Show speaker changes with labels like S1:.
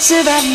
S1: Savannah